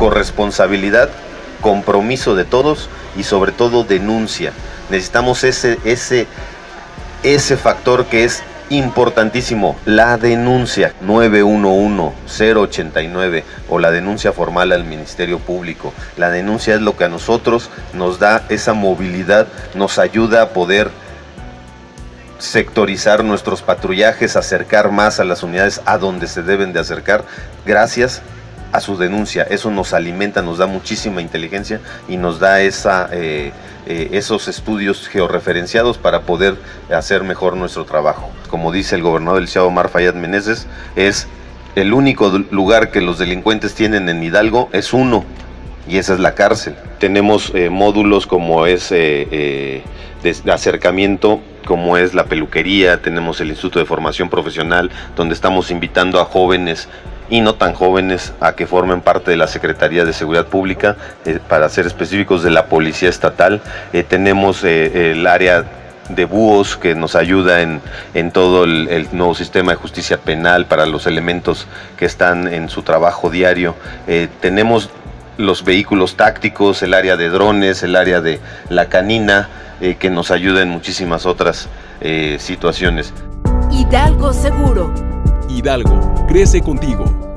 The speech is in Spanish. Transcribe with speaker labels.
Speaker 1: corresponsabilidad, compromiso de todos y sobre todo denuncia. Necesitamos ese, ese, ese factor que es importantísimo, la denuncia 911-089 o la denuncia formal al Ministerio Público. La denuncia es lo que a nosotros nos da esa movilidad, nos ayuda a poder sectorizar nuestros patrullajes, acercar más a las unidades a donde se deben de acercar, gracias a su denuncia. Eso nos alimenta, nos da muchísima inteligencia y nos da esa, eh, eh, esos estudios georreferenciados para poder hacer mejor nuestro trabajo. Como dice el gobernador del Estado, Omar Fayad Meneses, es el único lugar que los delincuentes tienen en Hidalgo, es uno, y esa es la cárcel. Tenemos eh, módulos como es de acercamiento como es la peluquería, tenemos el Instituto de Formación Profesional, donde estamos invitando a jóvenes y no tan jóvenes a que formen parte de la Secretaría de Seguridad Pública, eh, para ser específicos de la Policía Estatal. Eh, tenemos eh, el área de búhos que nos ayuda en, todo el, nuevo sistema de justicia penal para los elementos que están en su trabajo diario. tenemos los vehículos tácticos, el área de drones, el área de la canina, que nos ayuda en muchísimas otras situaciones.
Speaker 2: Hidalgo Seguro
Speaker 3: Hidalgo, crece contigo.